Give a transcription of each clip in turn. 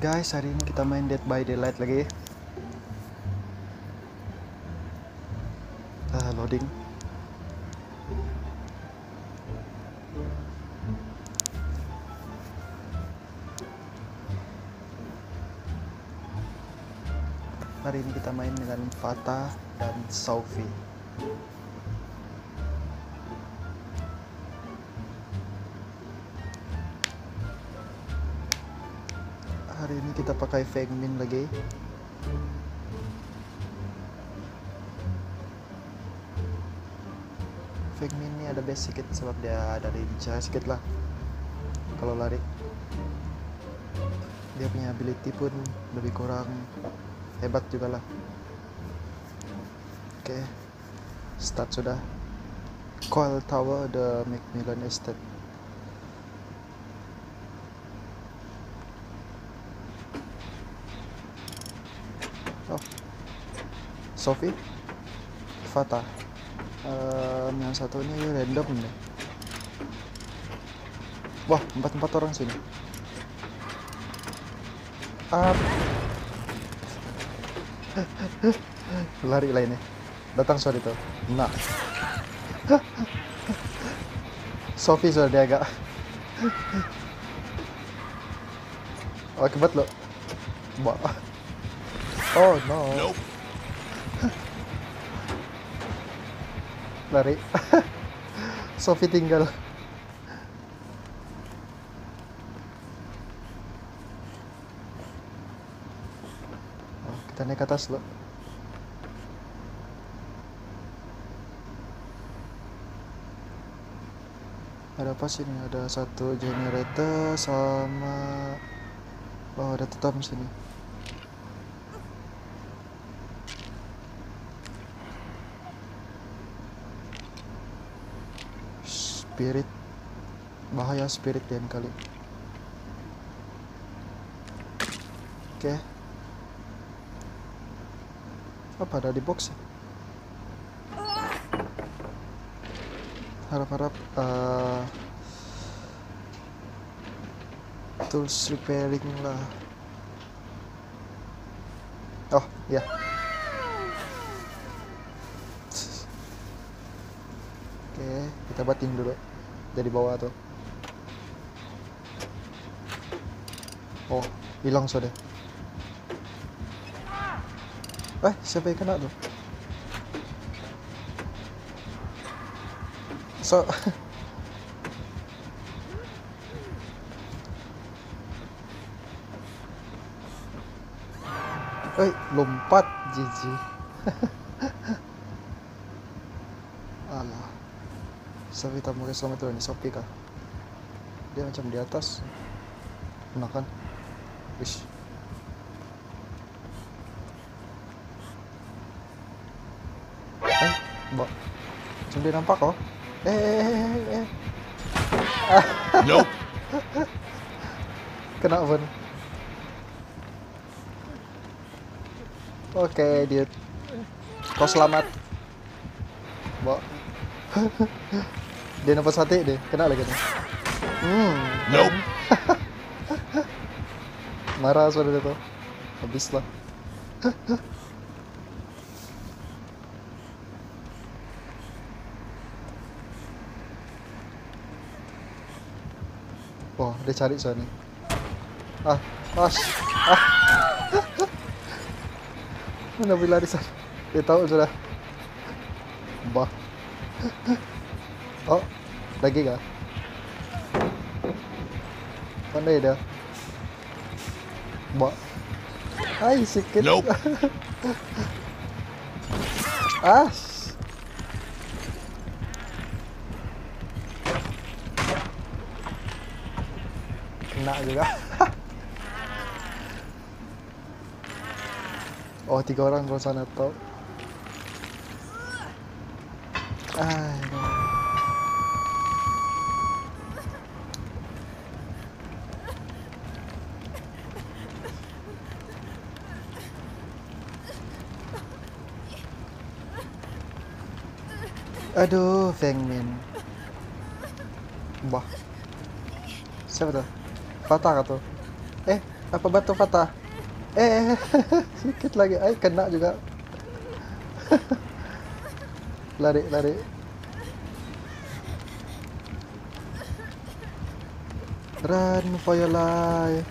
Guys, hari ini kita main Dead by Daylight lagi. Ah, loading. Hari ini kita main dengan Fata dan Sophie. Pakai Feng Min lagi. Min ini ada base sedikit sebab dia ada lincah sedikit lah kalau lari. Dia punya ability pun lebih kurang hebat juga lah. Oke, start sudah. Coil Tower the Macmillan Estate. Oh, Sophie, Fata. Ehm, yang satu ini random nih. Wah, empat empat orang sini. Ah, lari lainnya. Datang suara itu. Nah. Sophie sudah dia agak. Oh, kebat lo. Bah. Oh no. Nope. Lari. Sophie tinggal. Oh, kita naik ke atas lo. Ada apa sini? Ada satu generator sama Oh, ada tetap sini. Spirit bahaya spirit lain kali. Oke. Apa ada di box ya? Harap-harap eh, tools repairing lah. Oh, ya. Oke, kita batin dulu. Dari bawah tuh. Oh, hilang sudah. Eh, siapa yang kena tuh? So, Eh, lompat Jiji. Sabi tamu ke selamat tuh ini Sopi kah? Dia macam di atas. Enak kan? Wish. Eh, mbak. Macam dia nampak kok. Eh, eh, eh, eh, eh. Nope. Kena pun. Oke, dude. Kau selamat. Mbak. dia nampak sate deh. Kena lagi nih. Hmm. Nope. Marah sudah itu. Habis lah. Wah, dia cari soalnya. Ah, as, ah. Mana bila di sana? Dia tahu sudah. Bah. Oh, lagi kah? Pandai dia. Bah. Ay, sikit. Nope. Ah. Kena juga. oh, tiga orang kalau sana tau. Ay, Aduh, Feng Min. Wah. Siapa tuh? Fatah tuh? Eh, Apa batu patah? Eh, sedikit lagi. Ay, kena juga. lari, lari. Run for your life.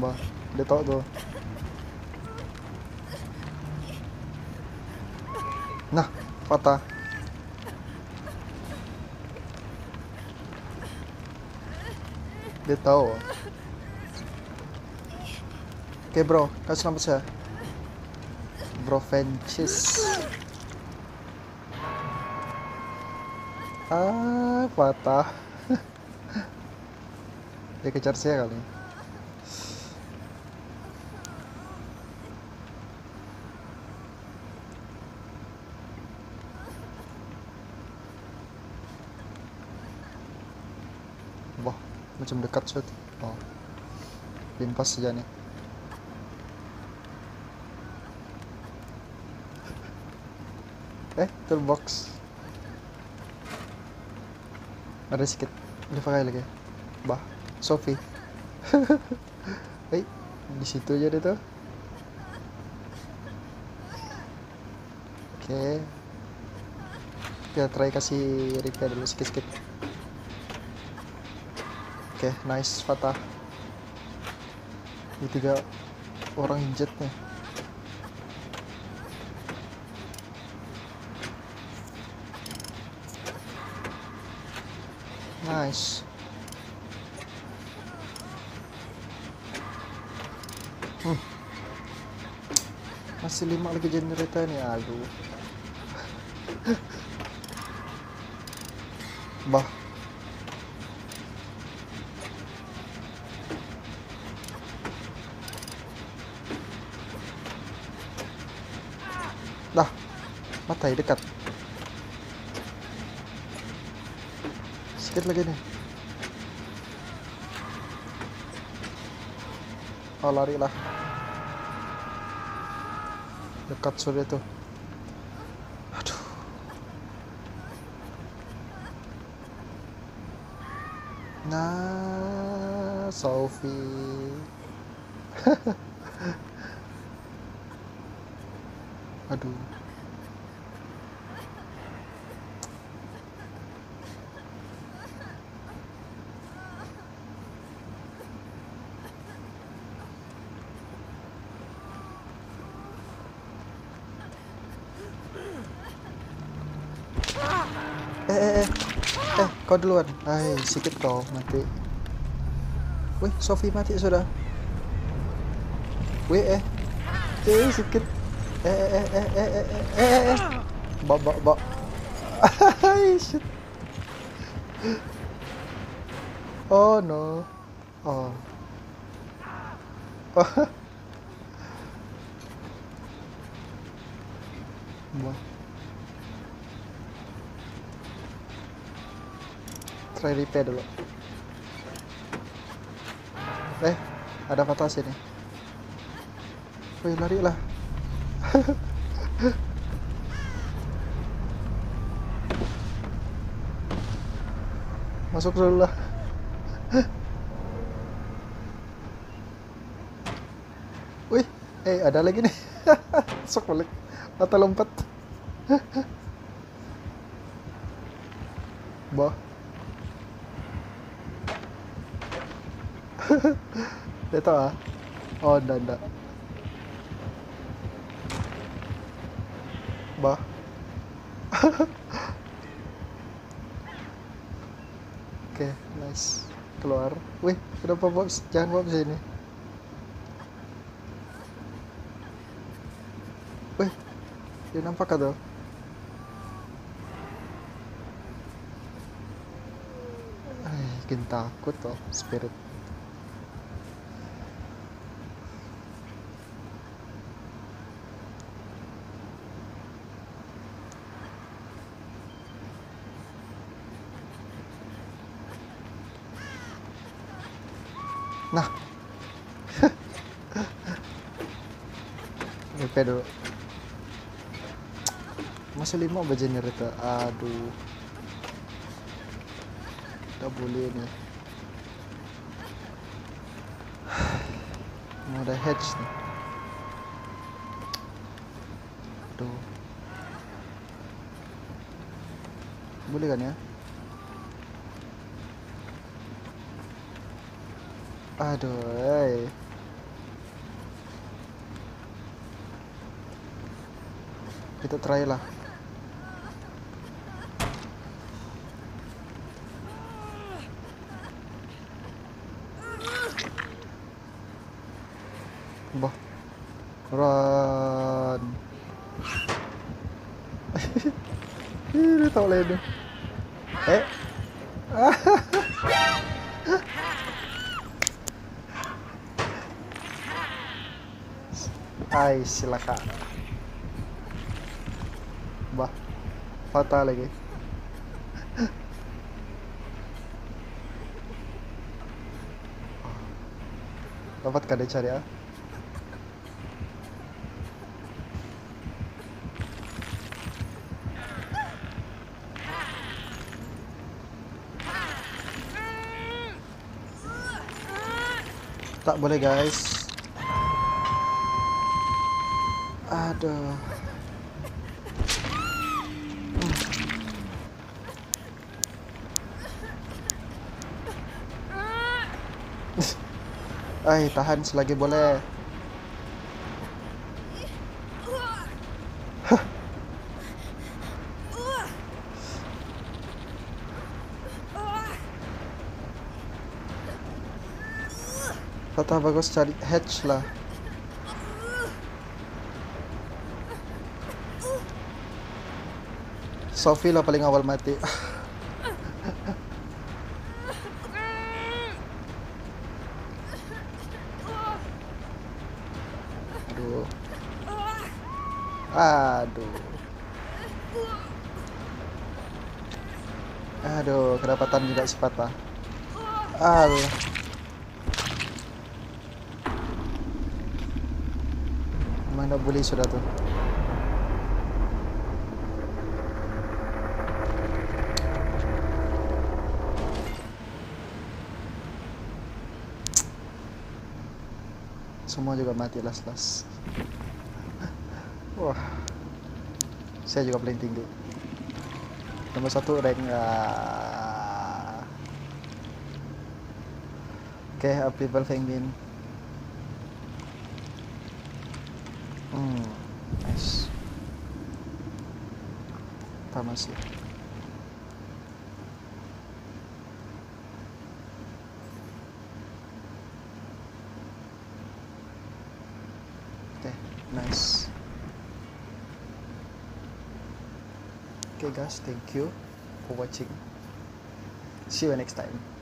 Bah, dia tahu tuh. Nah, patah. Dia tahu. Oke bro, kasih nama saya. Bro Ventus. Ah, patah. Dia kejar saya kali. Wah, macam dekat shot. Oh. Limpas saja nih. Eh, toolbox. Ada sedikit. Pakai lagi. Bah, Sophie. Eh, di situ aja deh tuh. Oke. Kita try kasih repair dulu sedikit-sedikit. Oke, nice, Fatah. Ini tiga orang injet nih. Nice. Hmm. Masih lima lagi generator nih, aduh. bah. Matai dekat. Sedikit lagi nih. Oh, lari lah. Dekat sudah tuh. Aduh. Nah, Sophie. Aduh. Eh, eh, eh, eh, kau duluan. Hai, sikit kau mati. Wih, Sophie mati sudah. Wih, eh, eh, sikit. Eh, eh, eh, eh, eh, eh, eh, eh, eh. Bak, bak, bak. Hai, shit. Oh no. Oh. Oh. Bah. Try repair dulu. Eh, ada patah sini. Wih, lari lah. Masuk dulu lah. Wih, eh ada lagi nih. Masuk balik. Mata lompat. Bah. Tahu ah? Oh, enggak. Bah. Oke, nice. Keluar. Wih, kenapa bawa jangan bawa sini. Wih, dia nampak atau? Ay, bikin takut toh, spirit. Nah. Repair dulu. Masih lima apa generator? Aduh. Tidak boleh nih. ada hedge nih aduh boleh kan ya aduh kita try lah Bah. Run. Ini tahu lain deh. Eh. Ay, silakan. Bah. Fatal lagi. Dapat kada cari ah? Tak boleh guys. Aduh. Ay, tahan selagi boleh. Kata bagus cari hatch lah. Sophie lah paling awal mati. Aduh. Aduh. Aduh, kedapatan juga si patah. Mana boleh sudah tuh. Semua juga mati las-las. Wah. Saya juga paling tinggi. Nomor satu rank ah. Oke, okay, Uplevel Fengmin. Hmm, nice. Tamasi. Okay, nice. Okay guys, thank you for watching. See you next time.